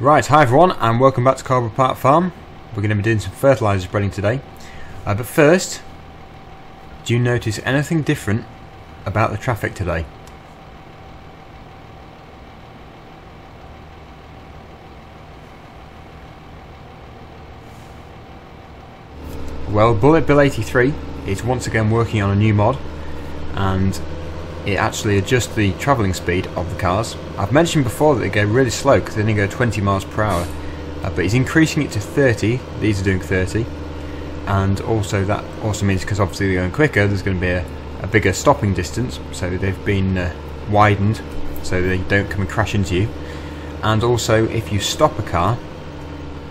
Right, hi everyone, and welcome back to Coldborough Park Farm. We're going to be doing some fertiliser spreading today. Uh, but first, do you notice anything different about the traffic today? Well, Bullet Bill 83 is once again working on a new mod, and it actually adjusts the travelling speed of the cars. I've mentioned before that they go really slow because they only go 20 miles per hour, uh, but he's increasing it to 30. These are doing 30, and also that also means because obviously they're going quicker, there's going to be a, a bigger stopping distance. So they've been uh, widened so they don't come and crash into you. And also, if you stop a car,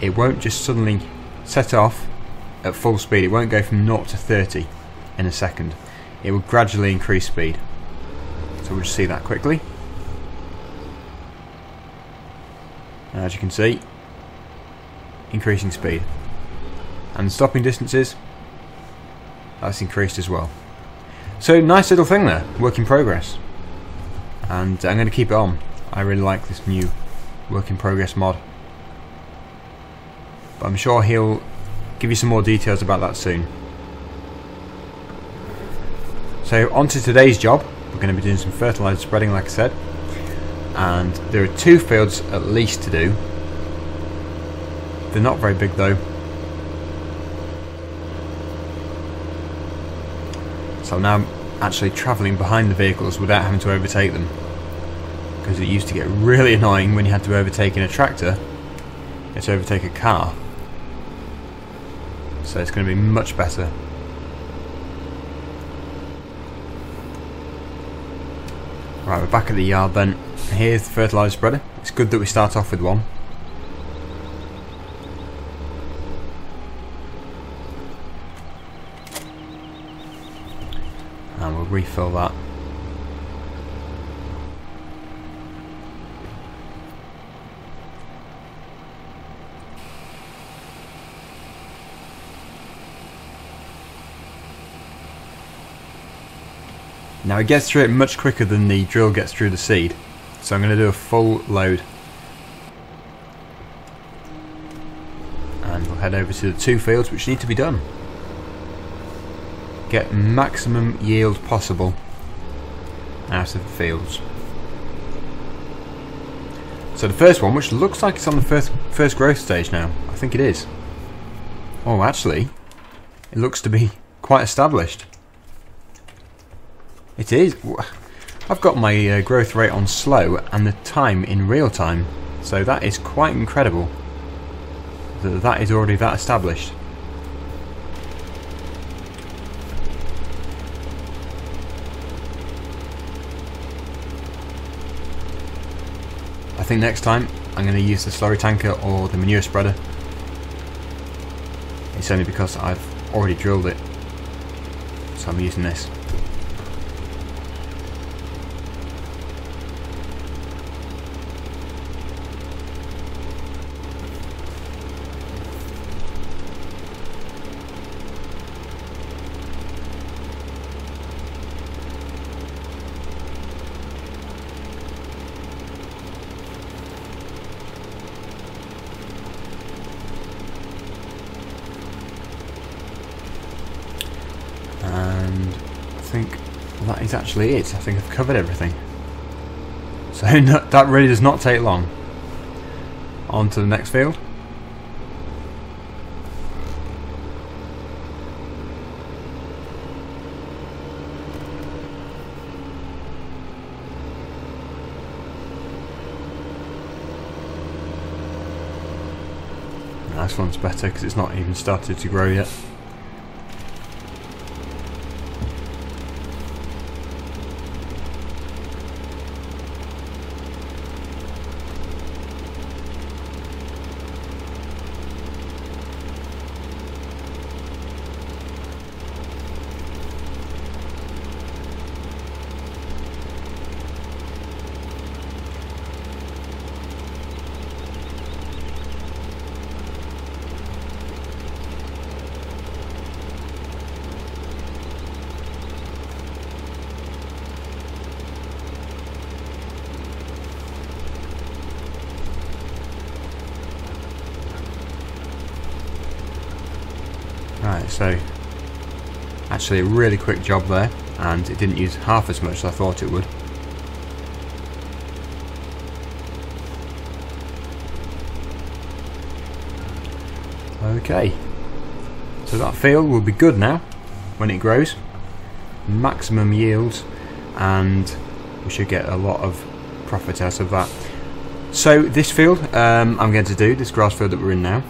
it won't just suddenly set off at full speed. It won't go from 0 to 30 in a second. It will gradually increase speed. So we'll just see that quickly. As you can see, increasing speed. And stopping distances, that's increased as well. So nice little thing there, work in progress. And I'm going to keep it on. I really like this new work in progress mod. But I'm sure he'll give you some more details about that soon. So on to today's job. We're going to be doing some fertiliser spreading like I said. And there are two fields at least to do. They're not very big though. So now I'm actually travelling behind the vehicles without having to overtake them. Because it used to get really annoying when you had to overtake in a tractor. To overtake a car. So it's going to be much better. Right, we're back at the yard then. Here's the fertiliser spreader. It's good that we start off with one. And we'll refill that. Now it gets through it much quicker than the drill gets through the seed. So I'm going to do a full load. And we'll head over to the two fields which need to be done. Get maximum yield possible out of the fields. So the first one, which looks like it's on the first first growth stage now. I think it is. Oh, actually, it looks to be quite established. It is. I've got my uh, growth rate on slow and the time in real time, so that is quite incredible. That that is already that established. I think next time I'm going to use the slurry tanker or the manure spreader. It's only because I've already drilled it, so I'm using this. and I think that is actually it. I think I've covered everything. So no, that really does not take long. On to the next field. This one's better because it's not even started to grow yet. Right, so actually a really quick job there and it didn't use half as much as I thought it would. Okay, so that field will be good now when it grows. Maximum yields and we should get a lot of profit out of that. So this field um, I'm going to do, this grass field that we're in now.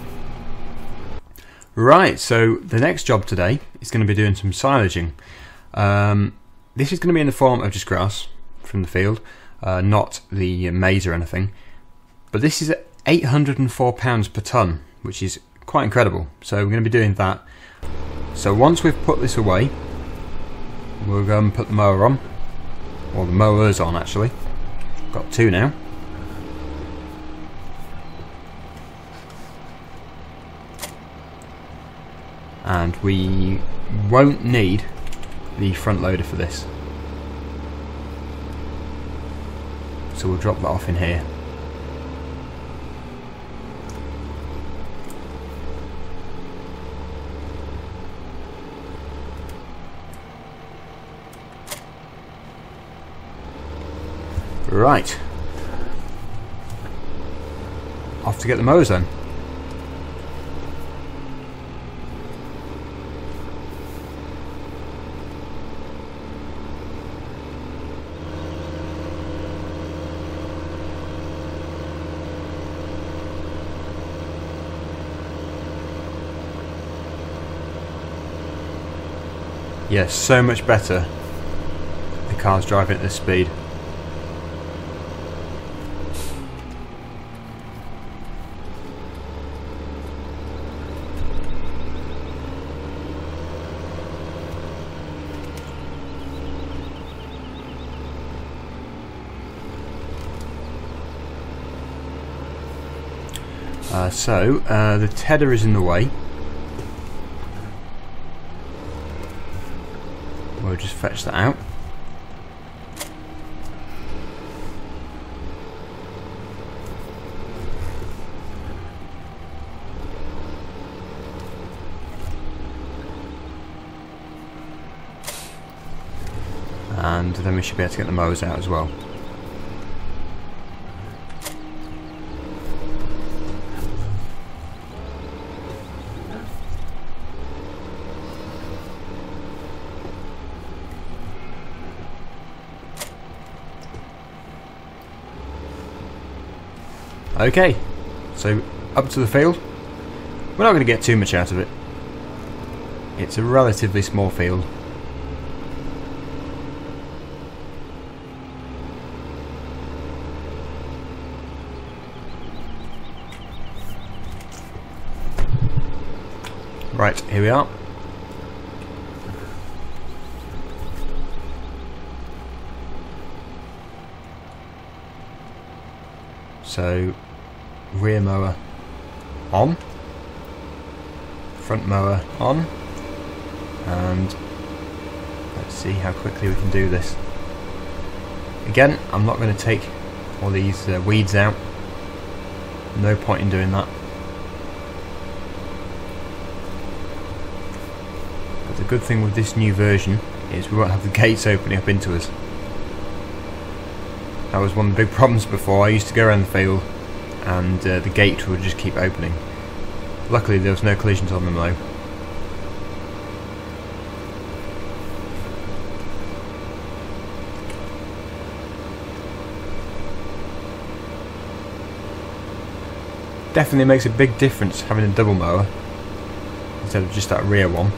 Right, so the next job today is going to be doing some silaging. Um, this is going to be in the form of just grass from the field, uh, not the maize or anything. But this is at £804 per tonne, which is quite incredible. So we're going to be doing that. So once we've put this away, we'll go and put the mower on. Or the mowers on actually. Got two now. And we won't need the front loader for this. So we'll drop that off in here. Right. Off to get the mowers then. Yes, so much better. The car's driving at this speed. Uh, so, uh, the tether is in the way. We'll just fetch that out. And then we should be able to get the mowers out as well. Okay, so up to the field. We're not going to get too much out of it. It's a relatively small field. Right, here we are. So rear mower on, front mower on, and let's see how quickly we can do this. Again, I'm not going to take all these uh, weeds out, no point in doing that. But the good thing with this new version is we won't have the gates opening up into us. That was one of the big problems before. I used to go around the field and uh, the gate would just keep opening. Luckily there was no collisions on them though. Definitely makes a big difference having a double mower instead of just that rear one.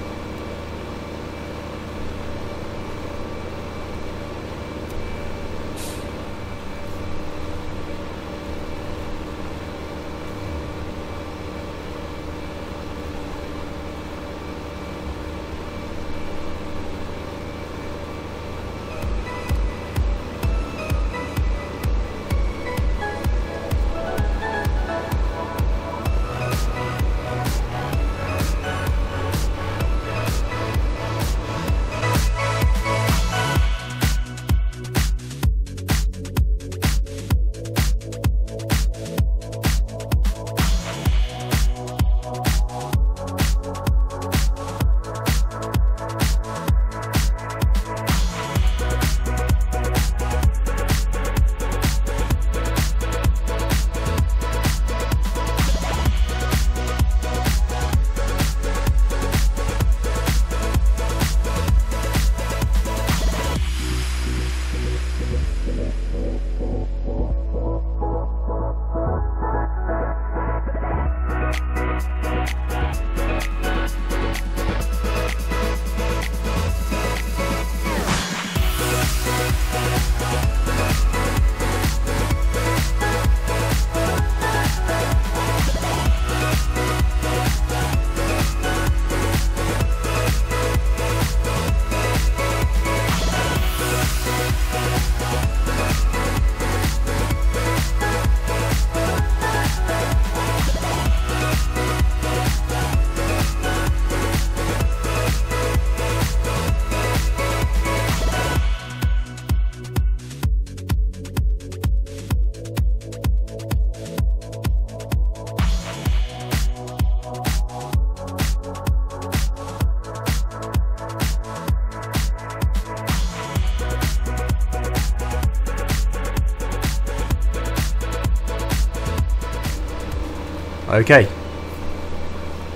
Okay.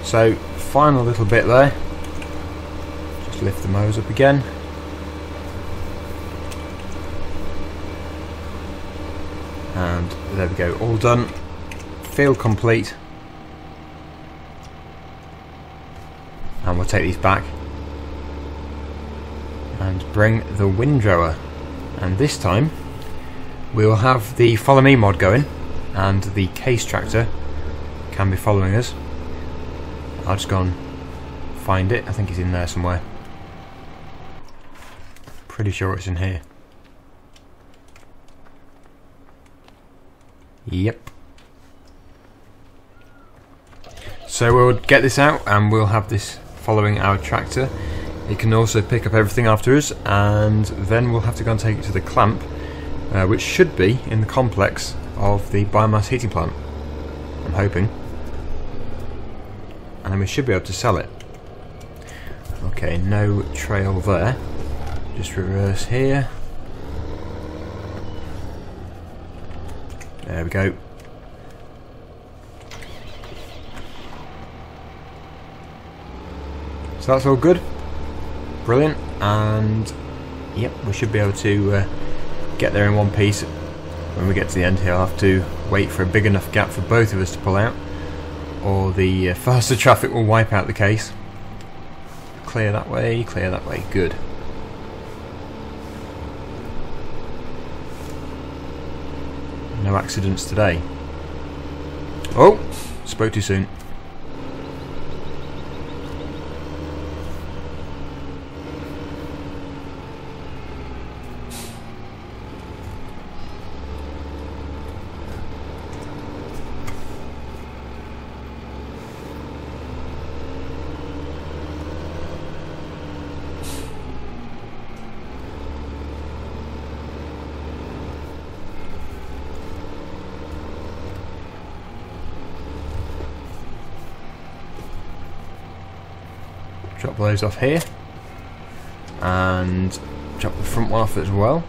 So, final little bit there. Just lift the mowers up again. And there we go, all done. Field complete. And we'll take these back. And bring the windrower. And this time, we'll have the follow me mod going. And the case tractor can be following us. I'll just go and find it. I think it's in there somewhere. Pretty sure it's in here. Yep. So we'll get this out and we'll have this following our tractor. It can also pick up everything after us and then we'll have to go and take it to the clamp uh, which should be in the complex of the biomass heating plant. I'm hoping. And we should be able to sell it. Okay, no trail there. Just reverse here. There we go. So that's all good. Brilliant. And yep, we should be able to uh, get there in one piece. When we get to the end here, I'll have to wait for a big enough gap for both of us to pull out. Or the uh, faster traffic will wipe out the case. Clear that way, clear that way. Good. No accidents today. Oh! Spoke too soon. Drop those off here. And drop the front one off as well.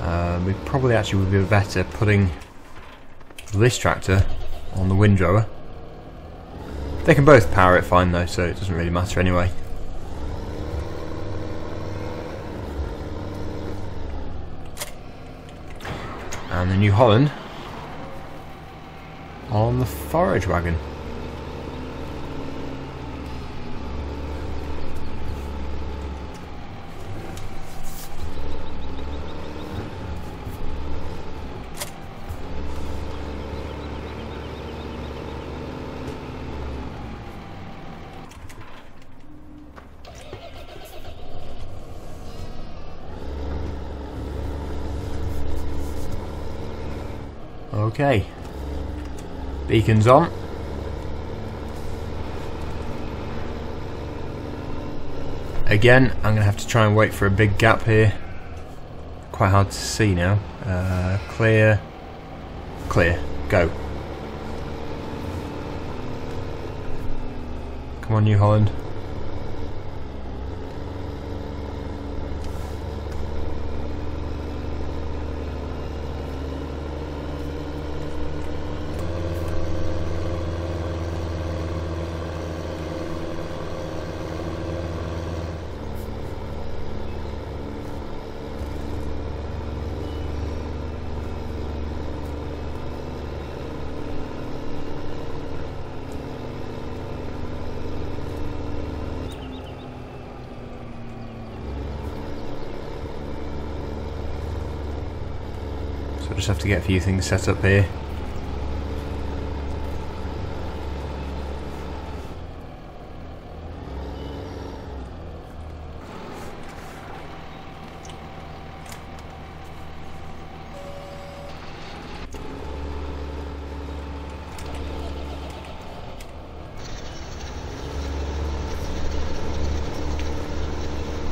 Um, we probably actually would be better putting this tractor on the windrower. They can both power it fine though, so it doesn't really matter anyway. And the New Holland on the forage wagon. Okay. Beacons on. Again, I'm going to have to try and wait for a big gap here. Quite hard to see now. Uh, clear. Clear. Go. Come on, New Holland. To get a few things set up here.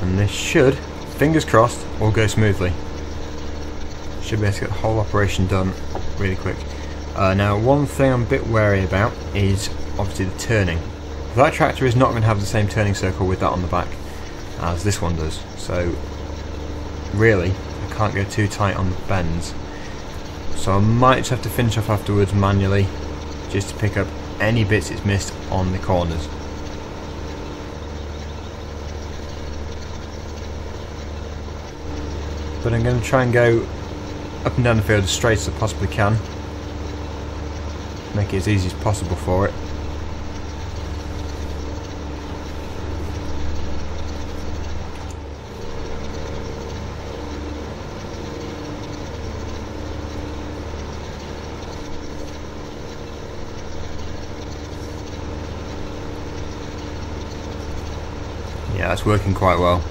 And this should, fingers crossed, all go smoothly. Should be able to get the whole operation done really quick. Uh, now, one thing I'm a bit wary about is obviously the turning. That tractor is not going to have the same turning circle with that on the back as this one does. So really, I can't go too tight on the bends. So I might just have to finish off afterwards manually just to pick up any bits it's missed on the corners. But I'm going to try and go up and down the field as straight as I possibly can. Make it as easy as possible for it. Yeah, that's working quite well.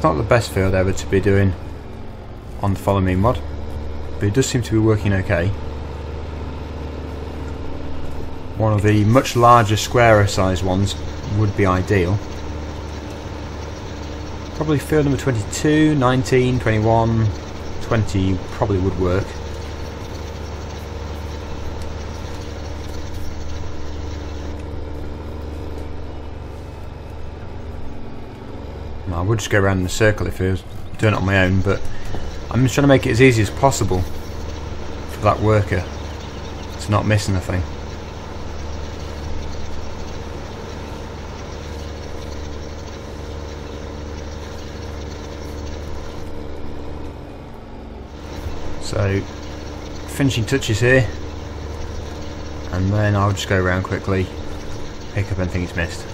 It's not the best field ever to be doing on the Follow Me mod, but it does seem to be working okay. One of the much larger, squarer size ones would be ideal. Probably field number 22, 19, 21, 20 probably would work. I would just go around in a circle if I was doing it on my own, but I'm just trying to make it as easy as possible for that worker to not miss anything. So, finishing touches here, and then I'll just go around quickly, pick up anything he's missed.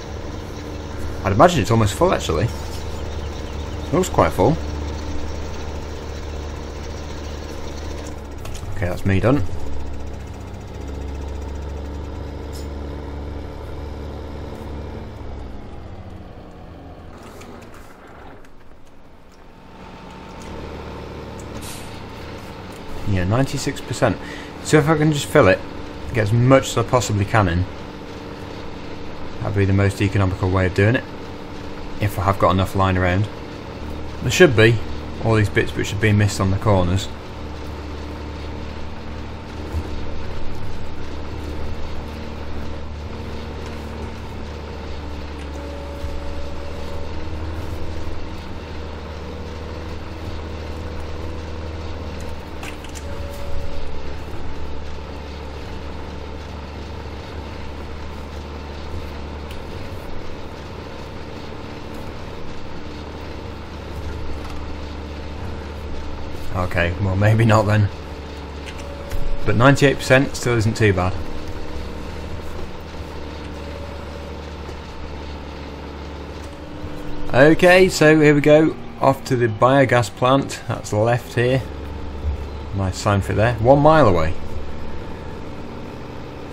I'd imagine it's almost full actually. Looks quite full. Okay, that's me done. Yeah, 96%. So if I can just fill it, get as much as I possibly can in, that'd be the most economical way of doing it. If I have got enough lying around. There should be, all these bits which have been missed on the corners. Okay, well maybe not then. But 98% still isn't too bad. Okay, so here we go. Off to the biogas plant. That's left here. Nice sign for there. One mile away.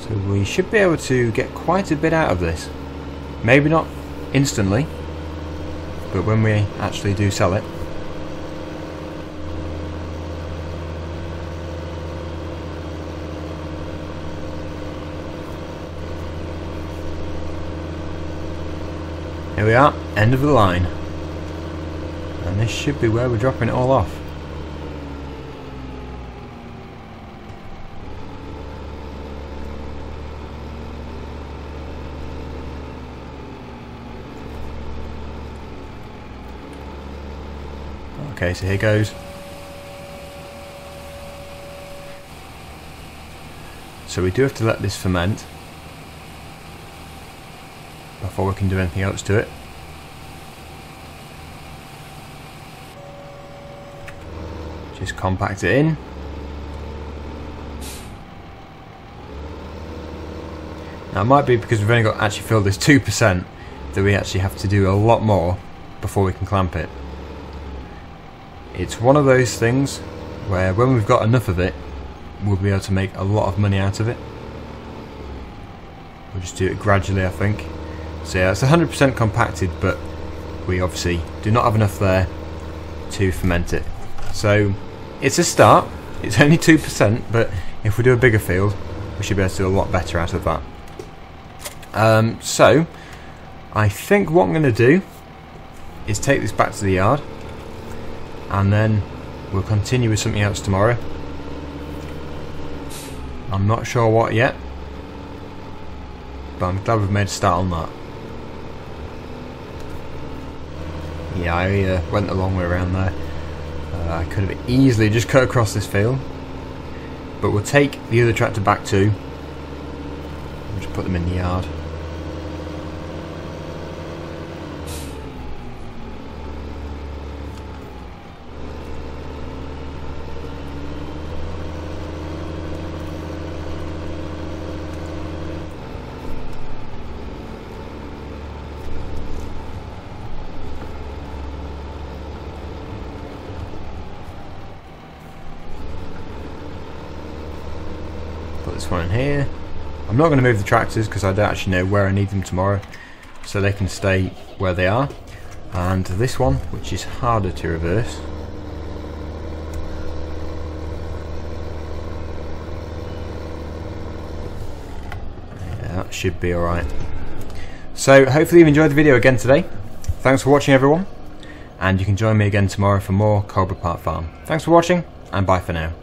So we should be able to get quite a bit out of this. Maybe not instantly, but when we actually do sell it, Here we are, end of the line. And this should be where we're dropping it all off. Okay, so here goes. So we do have to let this ferment before we can do anything else to it. Just compact it in. Now it might be because we've only got actually filled this 2% that we actually have to do a lot more before we can clamp it. It's one of those things where when we've got enough of it, we'll be able to make a lot of money out of it. We'll just do it gradually I think. So yeah, it's 100% compacted, but we obviously do not have enough there to ferment it. So it's a start. It's only 2%, but if we do a bigger field, we should be able to do a lot better out of that. Um, so, I think what I'm going to do is take this back to the yard, and then we'll continue with something else tomorrow. I'm not sure what yet, but I'm glad we've made a start on that. Yeah, I uh, went the long way around there. Uh, I could have easily just cut across this field. But we'll take the other tractor back too. Just put them in the yard. This one in here. I'm not going to move the tractors because I don't actually know where I need them tomorrow. So they can stay where they are. And this one, which is harder to reverse. Yeah, that should be alright. So hopefully you've enjoyed the video again today. Thanks for watching everyone. And you can join me again tomorrow for more Coldborough Park Farm. Thanks for watching and bye for now.